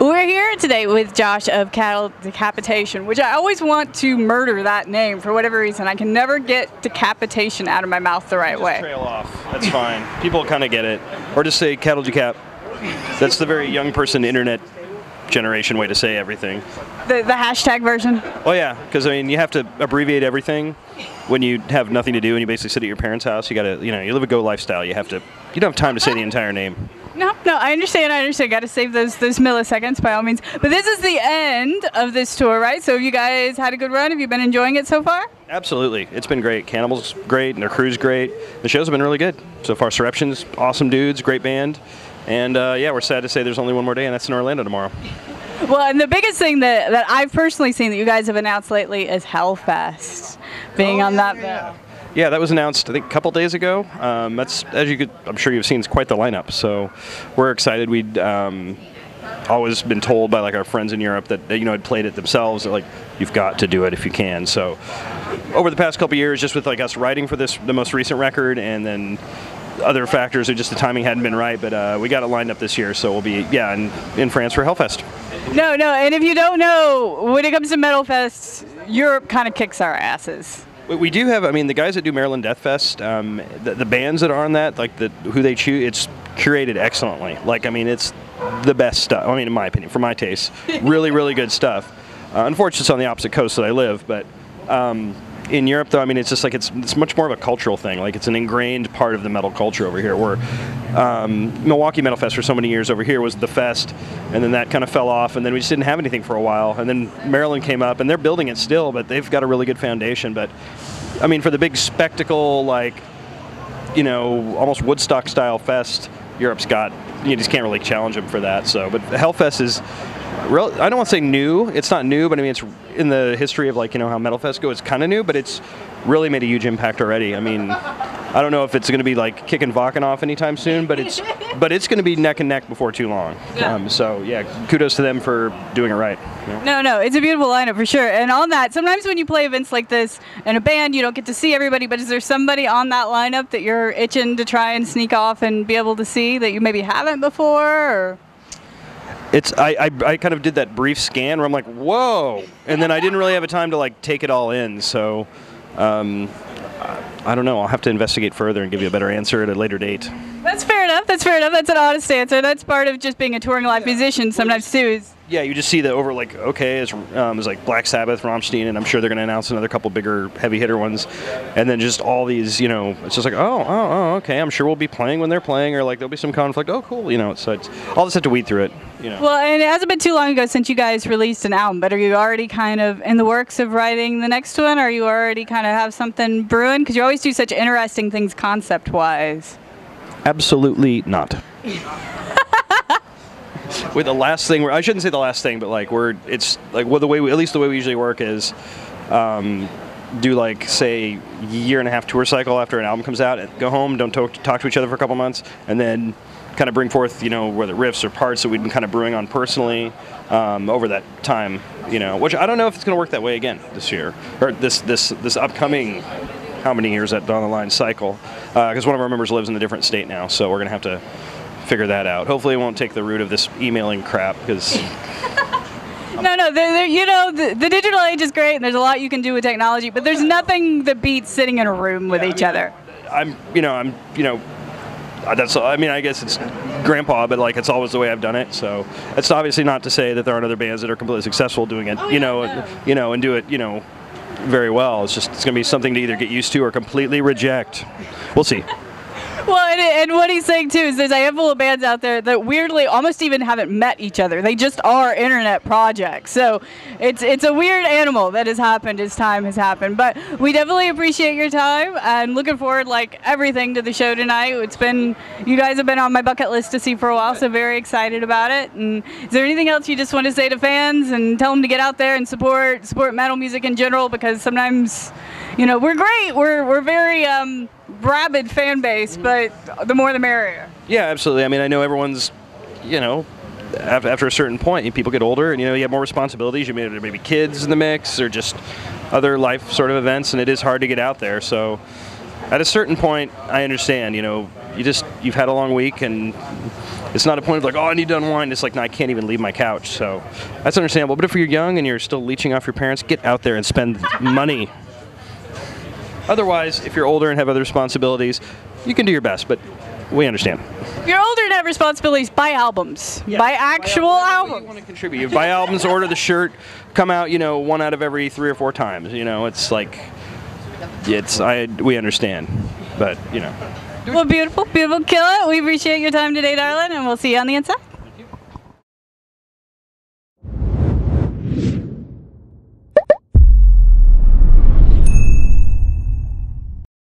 We're here today with Josh of Cattle Decapitation, which I always want to murder that name for whatever reason. I can never get decapitation out of my mouth the right Just way. trail off. That's fine. People kind of get it. Or just say cattle decap. That's the very young person internet generation way to say everything. The, the hashtag version. Oh yeah, because I mean you have to abbreviate everything when you have nothing to do and you basically sit at your parents' house. You gotta, you know, you live a go lifestyle. You have to. You don't have time to say the entire name. No, no, I understand. I understand. Got to save those those milliseconds by all means. But this is the end of this tour, right? So have you guys had a good run? Have you been enjoying it so far? Absolutely, it's been great. Cannibal's great, and their crew's great. The shows have been really good so far. Soreption's awesome dudes, great band, and uh, yeah, we're sad to say there's only one more day, and that's in Orlando tomorrow. Well, and the biggest thing that, that I've personally seen that you guys have announced lately is Hellfest being on that bill. Yeah, that was announced I think a couple days ago. Um, that's as you could, I'm sure you've seen, it's quite the lineup. So we're excited. We'd um, always been told by like our friends in Europe that you know had played it themselves. That, like you've got to do it if you can. So over the past couple years, just with like us writing for this, the most recent record, and then other factors, or just the timing hadn't been right. But uh, we got it lined up this year, so we'll be yeah in, in France for Hellfest. No, no, and if you don't know, when it comes to Metal Fest, Europe kind of kicks our asses. We- do have, I mean, the guys that do Maryland Death Fest, um, the, the bands that are on that, like the who they choose, it's curated excellently. Like, I mean, it's the best stuff. I mean, in my opinion, for my taste, really, really good stuff. Uh, unfortunately, it's on the opposite coast that I live, but um, in Europe, though, I mean, it's just like it's it's much more of a cultural thing. Like, it's an ingrained part of the metal culture over here. Where um, Milwaukee Metal Fest for so many years over here was the fest, and then that kind of fell off, and then we just didn't have anything for a while. And then Maryland came up, and they're building it still, but they've got a really good foundation. But I mean, for the big spectacle, like, you know, almost Woodstock style fest, Europe's got, you just can't really challenge them for that. So, but Hellfest is, I don't want to say new. It's not new, but I mean, it's in the history of like, you know, how Metal Fest goes, it's kind of new, but it's really made a huge impact already. I mean, I don't know if it's going to be like kicking Wacken off anytime soon, but it's, but it's going to be neck and neck before too long. Yeah. Um, so yeah, kudos to them for doing it right. you know? No, no, it's a beautiful lineup for sure. And on that, sometimes when you play events like this in a band, you don't get to see everybody, but is there somebody on that lineup that you're itching to try and sneak off and be able to see that you maybe haven't before? Or? It's I, I I kind of did that brief scan where I'm like, whoa, and then I didn't really have a time to like take it all in. So, um, I- I don't know. I'll have to investigate further and give you a better answer at a later date. That's fair enough. That's fair enough. That's an honest answer. That's part of just being a touring live musician sometimes too. Is Yeah, you just see the over like okay, it's, um, it's like Black Sabbath, Rammstein, and I'm sure they're going to announce another couple bigger heavy hitter ones, and then just all these, you know, it's just like oh, oh, oh, okay. I'm sure we'll be playing when they're playing, or like there'll be some conflict. Oh, cool, you know. So it's, I'll just have to weed through it, you know. well, and it hasn't been too long ago since you guys released an album, but are you already kind of in the works of writing the next one? Are you already kind of have something brewing? Because you always do such interesting things concept wise. Absolutely not. With the last thing, I shouldn't say the last thing, but like we're, it's like well, the way we, at least the way we usually work is, um, do like say year and a half tour cycle after an album comes out, go home, don't talk, talk to each other for a couple months, and then kind of bring forth you know whether riffs or parts that we've been kind of brewing on personally um, over that time, you know, which I don't know if it's going to work that way again this year or this this this upcoming how many years that down the line cycle because one of our members lives in a different state now so we're going to have to figure that out hopefully it won't take the route of this emailing crap because No, no, they're, they're, you know, the, the digital age is great and there's a lot you can do with technology, but there's nothing that beats sitting in a room with each other. i'm you know i'm you know uh, that's i mean i guess it's grandpa but like it's always the way i've done it so it's obviously not to say that there aren't other bands that are completely successful doing it you know and- you know and do it you know very well. It's just it's going to be something to either get used to or completely reject. We'll see Well, and, and what he's saying too is there's a handful of bands out there that weirdly almost even haven't met each other. They just are internet projects. So it's it's a weird animal that has happened as time has happened. But we definitely appreciate your time and looking forward like everything to the show tonight. It's been you guys have been on my bucket list to see for a while, so very excited about it. And is there anything else you just want to say to fans and tell them to get out there and support support metal music in general because sometimes you know we're great. We're we're very um rabid fan base, but the more the merrier. Yeah, absolutely. I mean, I know everyone's, you know, af- after a certain point, people get older and you know you have more responsibilities. You may there may be kids in the mix or just other life sort of events, and it is hard to get out there. So, at a certain point, I understand. You know, you just you've had a long week and it's not a point of like, oh, I need to unwind. It's like, no, I can't even leave my couch. So that's understandable. But if you're young and you're still leeching off your parents, get out there and spend money. Otherwise, if you're older and have other responsibilities, you can do your best. But we understand. If you're older and have responsibilities, buy albums. Buy actual You albums. want to contribute. You buy albums, order the shirt, come out. You know, one out of every three or four times. You know, it's like, it's I we understand, but you know. Well, beautiful, beautiful. Kill it. We appreciate your time today, darling, and we'll see you on the inside.